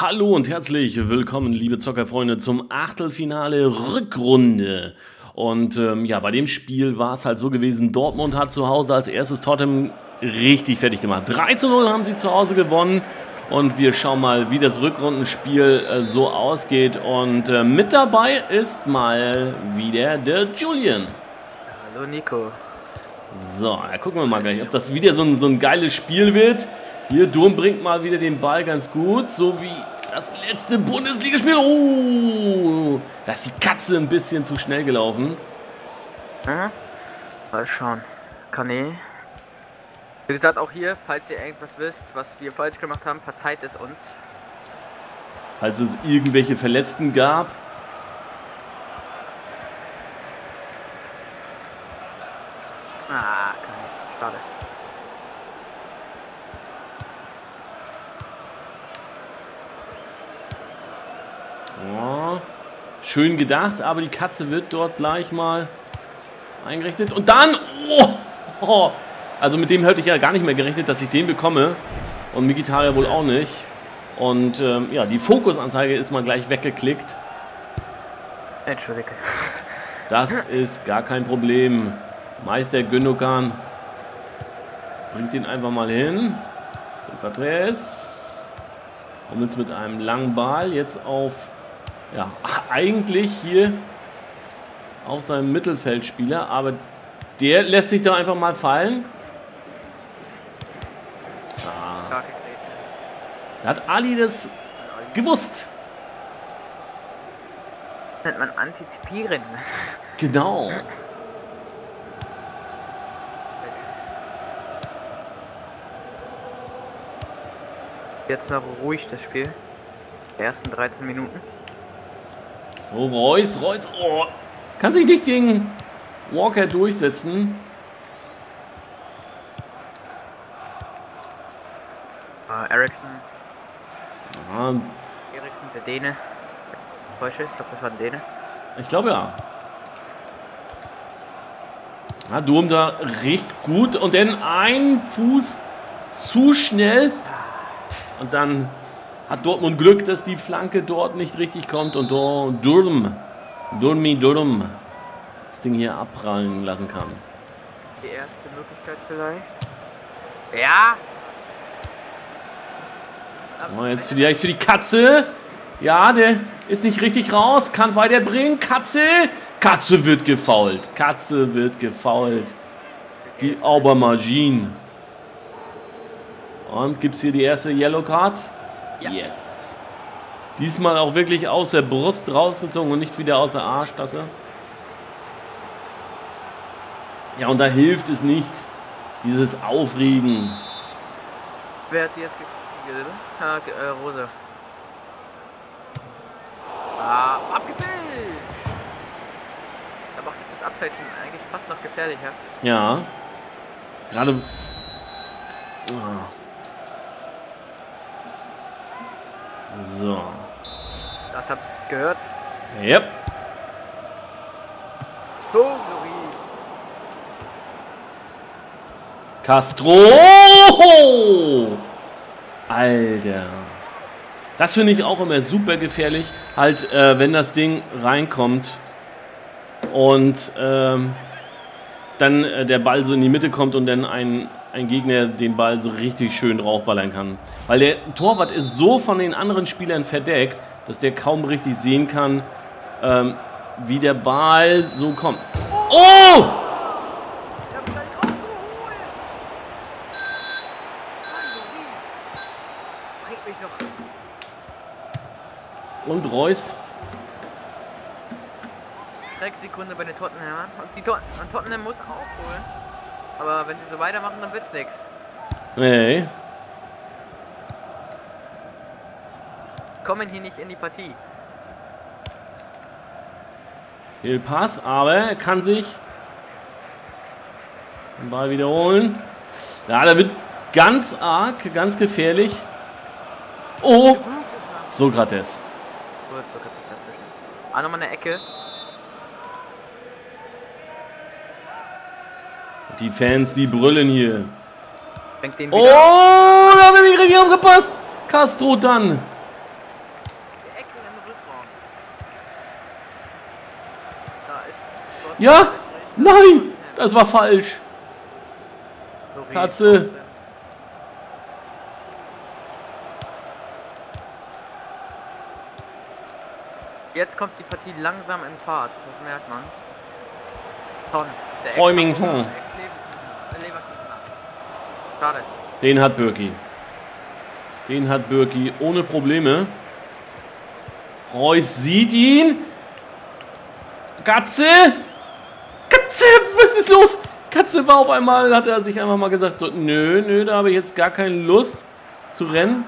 Hallo und herzlich willkommen, liebe Zockerfreunde, zum Achtelfinale Rückrunde. Und ähm, ja, bei dem Spiel war es halt so gewesen, Dortmund hat zu Hause als erstes Tottenham richtig fertig gemacht. 3 zu 0 haben sie zu Hause gewonnen. Und wir schauen mal, wie das Rückrundenspiel äh, so ausgeht. Und äh, mit dabei ist mal wieder der Julian. Hallo Nico. So, da gucken wir mal gleich, ob das wieder so ein, so ein geiles Spiel wird. Hier, Durm bringt mal wieder den Ball ganz gut, so wie das letzte Bundesligaspiel. Oh, da ist die Katze ein bisschen zu schnell gelaufen. Hm? Mal schauen. Kane. Wie gesagt, auch hier, falls ihr irgendwas wisst, was wir falsch gemacht haben, verzeiht es uns. Falls es irgendwelche Verletzten gab. Ah. Schade. Ja, schön gedacht, aber die Katze wird dort gleich mal eingerichtet. Und dann... Oh, also mit dem hätte ich ja gar nicht mehr gerechnet, dass ich den bekomme. Und Mikitaria wohl auch nicht. Und ähm, ja, die Fokusanzeige ist mal gleich weggeklickt. Entschuldige. Das ist gar kein Problem. Meister Gündogan bringt ihn einfach mal hin. Sokrates. Und jetzt mit einem langen Ball jetzt auf, ja, eigentlich hier auf seinem Mittelfeldspieler. Aber der lässt sich da einfach mal fallen. Ah, da hat Ali das gewusst. Nennt man antizipieren. Genau. Jetzt noch ruhig das Spiel. Die ersten 13 Minuten. So, Reus, Reus. Oh, kann sich nicht gegen Walker durchsetzen. Äh, Ericsson, Ja, Ericsson, der Däne. Täusche, ich glaube, das war ein Däne. ich glaube ja. Ja, Durm da riecht gut und dann ein Fuß zu schnell. Und dann hat Dortmund Glück, dass die Flanke dort nicht richtig kommt und Dur- Durm, Durmi Durm das Ding hier abprallen lassen kann. Die erste Möglichkeit vielleicht. Ja! Oh, jetzt vielleicht für die Katze. Ja, der ist nicht richtig raus. Kann weiterbringen. Katze. Katze wird gefault. Katze wird gefault. Die Aubermagine. Und gibt es hier die erste Yellow Card? Ja. Yes. Diesmal auch wirklich aus der Brust rausgezogen und nicht wieder aus der Arschtasse. Ja, und da hilft es nicht. Dieses Aufregen. Wer hat die jetzt gekriegt? Ah, äh, Rose. Ah, abgefälscht! Da macht das Abfälschen eigentlich fast noch gefährlicher. Ja. Gerade. Ah. So. Das habt ihr gehört. Yep. Tori. Castro! Alter. Das finde ich auch immer super gefährlich. Halt, äh, wenn das Ding reinkommt und ähm, dann äh, der Ball so in die Mitte kommt und dann ein, ein Gegner den Ball so richtig schön draufballern kann. Weil der Torwart ist so von den anderen Spielern verdeckt, dass der kaum richtig sehen kann, ähm, wie der Ball so kommt. Oh! Und Reus. Schrecksekunde bei den Tottenhamern. Und, Tot und Tottenham muss aufholen. Aber wenn sie so weitermachen, dann wird's nix. Nee. Kommen hier nicht in die Partie. Viel Pass, aber er kann sich den Ball wiederholen. Ja, da wird ganz arg, ganz gefährlich. Oh, Sokrates. Ah, nochmal eine Ecke. Die Fans, die brüllen hier. Oh, da haben wir mich richtig abgepasst. Castro dann. Ja, nein, das war falsch. Katze. Jetzt kommt die Partie langsam in Fahrt, das merkt man. Ton, Fräuming Schade. Den hat Birki. Den hat Birki ohne Probleme. Reus sieht ihn. Katze! Katze, was ist los? Katze war auf einmal, hat er sich einfach mal gesagt, so, nö, nö, da habe ich jetzt gar keine Lust zu rennen.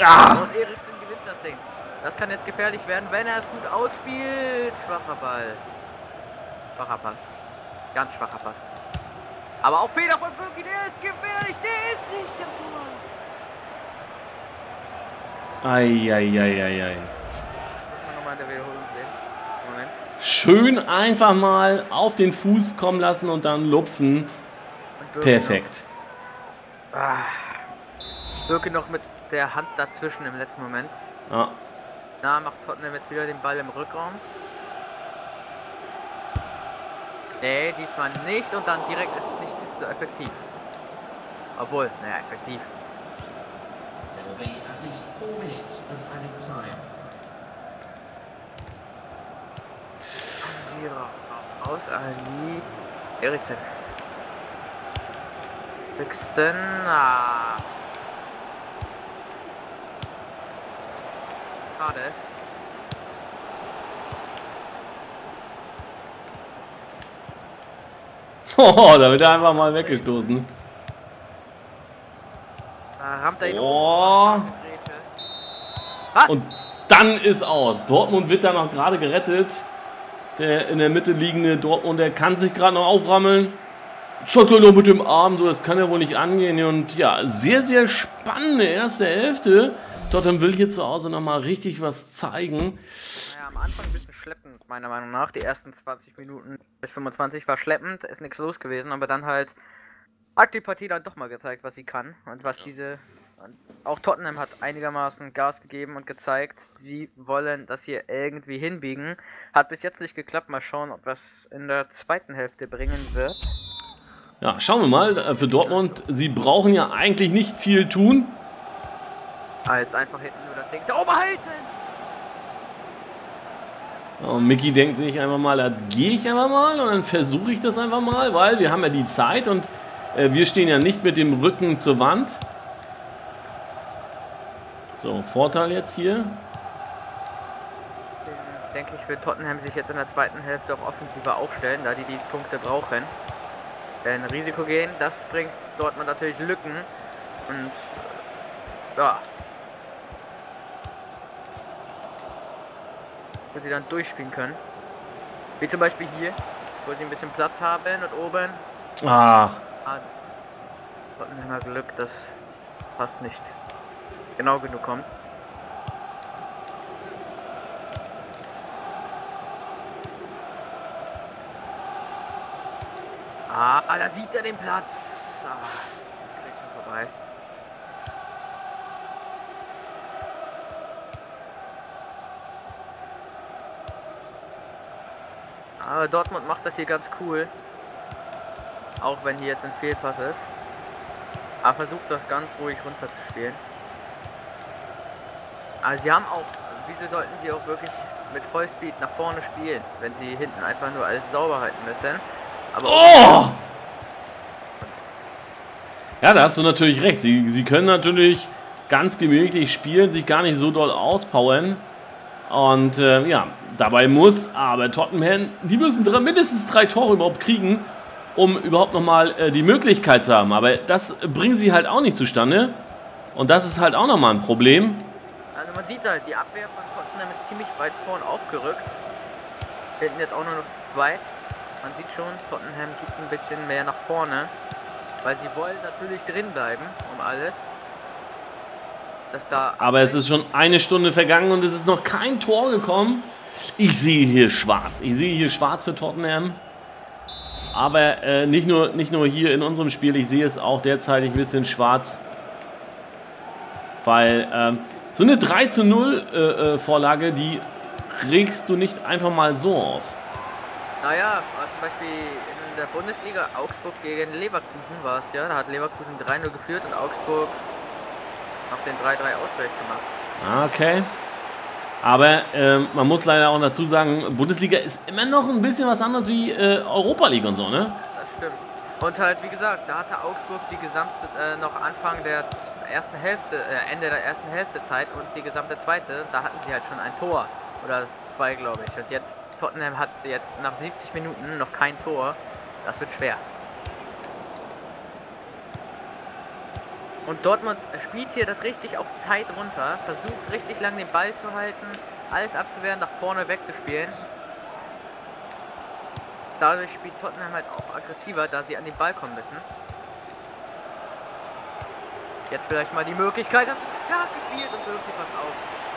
Ah! Und Eriksen gewinnt das Ding. Das kann jetzt gefährlich werden, wenn er es gut ausspielt. Schwacher Ball. Schwacher Pass. Ganz schwacher Pass. Aber auch Fehler von Birki, der ist gefährlich, der ist nicht im Tor. Eieieiei. Nochmal in der Wiederholung sehen. Moment. Schön einfach mal auf den Fuß kommen lassen und dann lupfen. Und Perfekt. Noch, ah. Noch mit der Hand dazwischen im letzten Moment. Ja. Na, macht Tottenham jetzt wieder den Ball im Rückraum. Nee, diesmal nicht und dann direkt ist es nicht so effektiv. Obwohl, naja, effektiv. Aus Ali. Eriksen. Eriksen. Ah. Schade. Oh, da wird er einfach mal weggestoßen. Da rammt er ihn Oh. um. Was? Und dann ist aus. Dortmund wird da noch gerade gerettet. Der in der Mitte liegende Dortmund, der kann sich gerade noch auframmeln. Zockt er nur mit dem Arm, so das kann ja wohl nicht angehen. Und ja, sehr, sehr spannende erste Hälfte. Tottenham will hier zu Hause nochmal richtig was zeigen. Naja, am Anfang ein bisschen schleppend, meiner Meinung nach. Die ersten 20 Minuten bis 25 war schleppend, ist nichts los gewesen, aber dann halt hat die Partie dann doch mal gezeigt, was sie kann und was diese. Und auch Tottenham hat einigermaßen Gas gegeben und gezeigt, sie wollen das hier irgendwie hinbiegen. Hat bis jetzt nicht geklappt, mal schauen, ob das in der zweiten Hälfte bringen wird. Ja, schauen wir mal. äh, Für Dortmund, sie brauchen ja eigentlich nicht viel tun. Als einfach hinten nur das Ding. So, oberhalten! Und Mickey denkt sich einfach mal, da gehe ich einfach mal und dann versuche ich das einfach mal, weil wir haben ja die Zeit und äh, wir stehen ja nicht mit dem Rücken zur Wand. So, Vorteil jetzt hier. denke ich, wird Tottenham sich jetzt in der zweiten Hälfte auch offensiver aufstellen, da die die Punkte brauchen. Denn Risiko gehen, das bringt Dortmund natürlich Lücken. Und äh, ja. Wo sie dann durchspielen können. Wie zum Beispiel hier, wo sie ein bisschen Platz haben und oben. Ach, Ah, hat Glück, dass fast nicht genau genug kommt. Ah, da sieht er den Platz. Ah, Quetschen vorbei. Aber Dortmund macht das hier ganz cool. Auch wenn hier jetzt ein Fehlpass ist. Aber versucht das ganz ruhig runter zu spielen. Also sie haben auch, wieso sollten sie auch wirklich mit Vollspeed nach vorne spielen, wenn sie hinten einfach nur alles sauber halten müssen. Aber Oh! Ja, da hast du natürlich recht. Sie, sie können natürlich ganz gemütlich spielen, sich gar nicht so doll auspowern. Und äh, ja, dabei muss aber Tottenham, die müssen drei, mindestens drei Tore überhaupt kriegen, um überhaupt nochmal äh, die Möglichkeit zu haben. Aber das bringen sie halt auch nicht zustande. Und das ist halt auch nochmal ein Problem. Also man sieht halt, die Abwehr von Tottenham ist ziemlich weit vorn aufgerückt. Hinten jetzt auch nur noch zwei. Man sieht schon, Tottenham geht ein bisschen mehr nach vorne. Weil sie wollen natürlich drin bleiben, um alles. Aber es ist schon eine Stunde vergangen und es ist noch kein Tor gekommen. Ich sehe hier schwarz. Ich sehe hier schwarz für Tottenham. Aber äh, nicht, nur, nicht nur hier in unserem Spiel, ich sehe es auch derzeit ein bisschen schwarz Weil ähm, so eine 3 zu 0 äh, äh, Vorlage, die regst du nicht einfach mal so auf. Naja, zum Beispiel in der Bundesliga Augsburg gegen Leverkusen war es ja. Da hat Leverkusen 3-0 geführt und Augsburg auf den 3-3 Ausgleich gemacht. Ah, Okay. Aber ähm, man muss leider auch dazu sagen, Bundesliga ist immer noch ein bisschen was anderes wie äh, Europa League und so, ne? Das stimmt. Und halt, wie gesagt, da hatte Augsburg die gesamte, äh, noch Anfang der ersten Hälfte, äh, Ende der ersten Hälfte Zeit und die gesamte zweite, da hatten sie halt schon ein Tor. Oder zwei, glaube ich. Und jetzt, Tottenham hat jetzt nach 70 Minuten noch kein Tor. Das wird schwer. Und Dortmund spielt hier das richtig auf Zeit runter, versucht richtig lang den Ball zu halten, alles abzuwehren, nach vorne wegzuspielen. Dadurch spielt Tottenham halt auch aggressiver, da sie an den Ball kommen müssen. Jetzt vielleicht mal die Möglichkeit, das ist stark gespielt und wirklich was auf.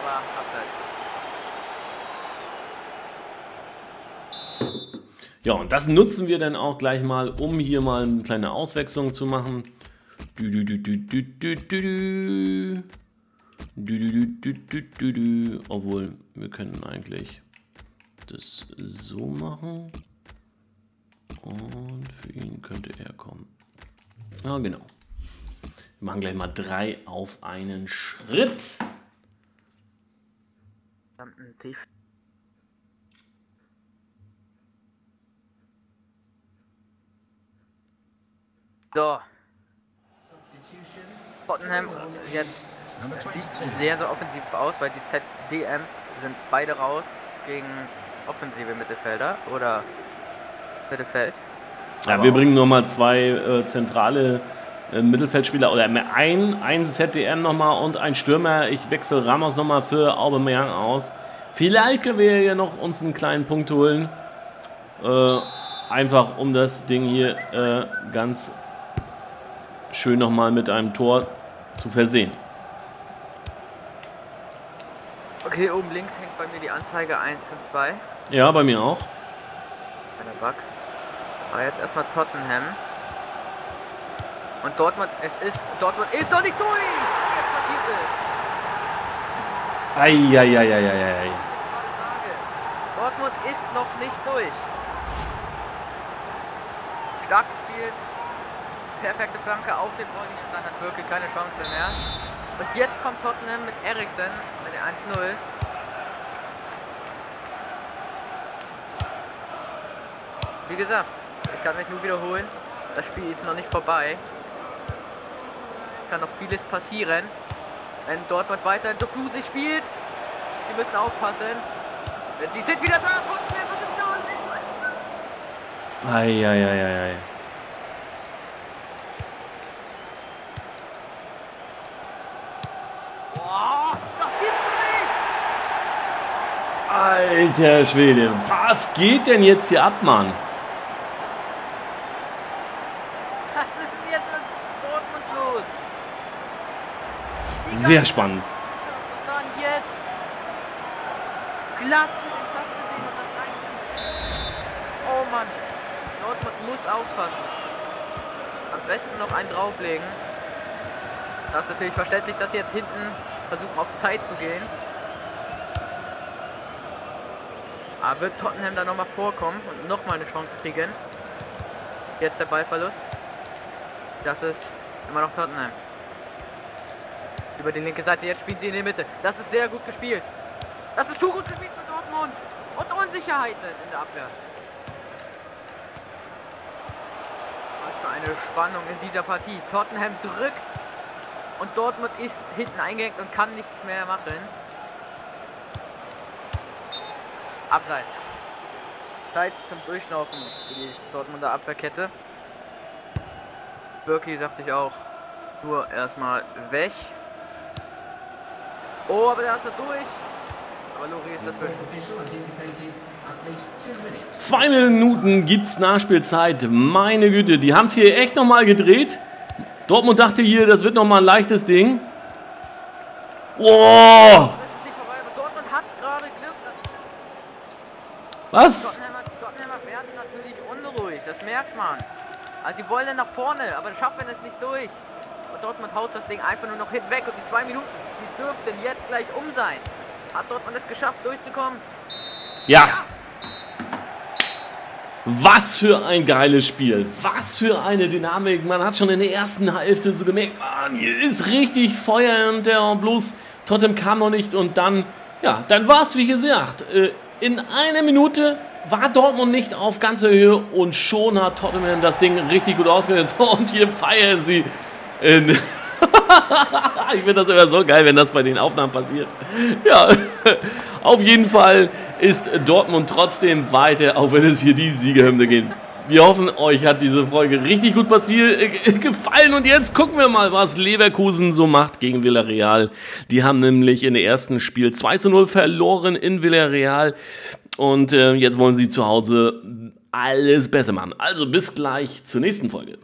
Aber Abseits. Ja, und das nutzen wir dann auch gleich mal, um hier mal eine kleine Auswechslung zu machen. Obwohl, wir können eigentlich das so machen. Und für ihn könnte er kommen. Ja, genau. Wir machen gleich mal drei auf einen Schritt. Tief. So. Tottenham jetzt sieht 22. sehr, sehr offensiv aus, weil die ZDMs sind beide raus gegen offensive Mittelfelder oder Mittelfeld. Ja, Aber wir bringen nochmal zwei äh, zentrale äh, Mittelfeldspieler oder ein, ein ZDM nochmal und ein Stürmer. Ich wechsle Ramos nochmal für Aubameyang aus. Vielleicht können wir hier noch uns einen kleinen Punkt holen. Äh, einfach um das Ding hier äh, ganz schön nochmal mit einem Tor zu versehen. Okay, oben links hängt bei mir die Anzeige 1 und 2. Ja, bei mir auch. Bei der Bug. Aber jetzt erstmal Tottenham. Und Dortmund, es ist, Dortmund ist doch nicht durch! Jetzt passiert es! Eieieiei. Dortmund ist noch nicht durch. Stark gespielt. Perfekte Flanke auf den Body und dann hat wirklich keine Chance mehr. Und jetzt kommt Tottenham mit Eriksen mit der 1-0. Wie gesagt, ich kann mich nur wiederholen. Das Spiel ist noch nicht vorbei. Kann noch vieles passieren. Wenn Dortmund weiterhin so blusig spielt, die müssen aufpassen. Denn sie sind wieder da. Tottenham, was ist da? Eieieiei. Boah, das gibt's nicht! Alter Schwede, was geht denn jetzt hier ab, Mann? Was ist denn jetzt mit Dortmund los? Die Sehr spannend. Und dann jetzt. Klasse, den Pass gesehen und das rein. Oh Mann. Dortmund muss aufpassen. Am besten noch einen drauflegen. Das ist natürlich verständlich, dass sie jetzt hinten versuchen auf Zeit zu gehen. Aber wird Tottenham da nochmal vorkommen und nochmal eine Chance kriegen? Jetzt der Ballverlust. Das ist immer noch Tottenham. Über die linke Seite, jetzt spielen sie in die Mitte. Das ist sehr gut gespielt. Das ist zu gut gespielt für Dortmund. Und Unsicherheiten in der Abwehr. Was für eine Spannung in dieser Partie. Tottenham drückt und Dortmund ist hinten eingehängt und kann nichts mehr machen. Abseits. Zeit zum Durchschnaufen für die Dortmunder Abwehrkette. Birki sagte ich auch. Nur erstmal weg. Oh, aber der ist er durch. Aber Lori ist dazwischen. Zwei Minuten gibt's Nachspielzeit. Meine Güte, die haben's hier echt nochmal gedreht. Dortmund dachte hier, das wird nochmal ein leichtes Ding. Wow! Das ist nicht vorbei, aber Dortmund hat gerade Glück. dass Was? Tottenhamer, Tottenhamer werden natürlich unruhig, das merkt man. Also sie wollen dann nach vorne, aber schaffen es nicht durch. Und Dortmund haut das Ding einfach nur noch hinweg und die zwei Minuten, die dürften jetzt gleich um sein. Hat Dortmund es geschafft, durchzukommen? Ja. Was für ein geiles Spiel. Was für eine Dynamik. Man hat schon in der ersten Hälfte so gemerkt, man, hier ist richtig Feuer und der bloß Tottenham kam noch nicht und dann, ja, dann war es wie gesagt. Äh, in einer Minute war Dortmund nicht auf ganzer Höhe und schon hat Tottenham das Ding richtig gut ausgesetzt. Und hier feiern sie. ich finde das immer so geil, wenn das bei den Aufnahmen passiert. Ja, auf jeden Fall ist Dortmund trotzdem weiter, auch wenn es hier die Siegerhymne geht. Wir hoffen, euch hat diese Folge richtig gut passiert, äh, gefallen. Und jetzt gucken wir mal, was Leverkusen so macht gegen Villarreal. Die haben nämlich in der ersten Spiel 2 zu 0 verloren in Villarreal. Und äh, jetzt wollen sie zu Hause alles besser machen. Also bis gleich zur nächsten Folge.